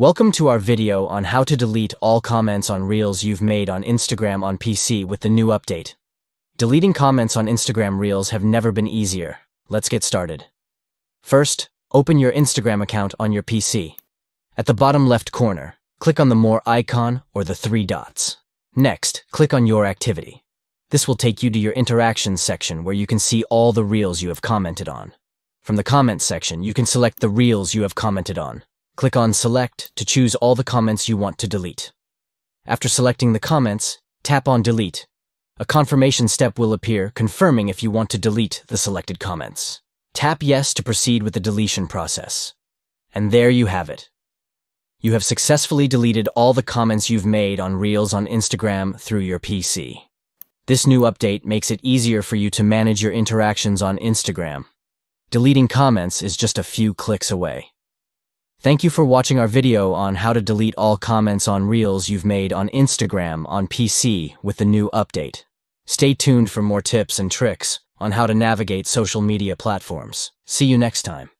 Welcome to our video on how to delete all comments on Reels you've made on Instagram on PC with the new update. Deleting comments on Instagram Reels have never been easier. Let's get started. First, open your Instagram account on your PC. At the bottom left corner, click on the More icon or the three dots. Next, click on Your Activity. This will take you to your Interactions section where you can see all the Reels you have commented on. From the Comments section, you can select the Reels you have commented on. Click on Select to choose all the comments you want to delete. After selecting the comments, tap on Delete. A confirmation step will appear confirming if you want to delete the selected comments. Tap Yes to proceed with the deletion process. And there you have it. You have successfully deleted all the comments you've made on Reels on Instagram through your PC. This new update makes it easier for you to manage your interactions on Instagram. Deleting comments is just a few clicks away. Thank you for watching our video on how to delete all comments on Reels you've made on Instagram on PC with the new update. Stay tuned for more tips and tricks on how to navigate social media platforms. See you next time.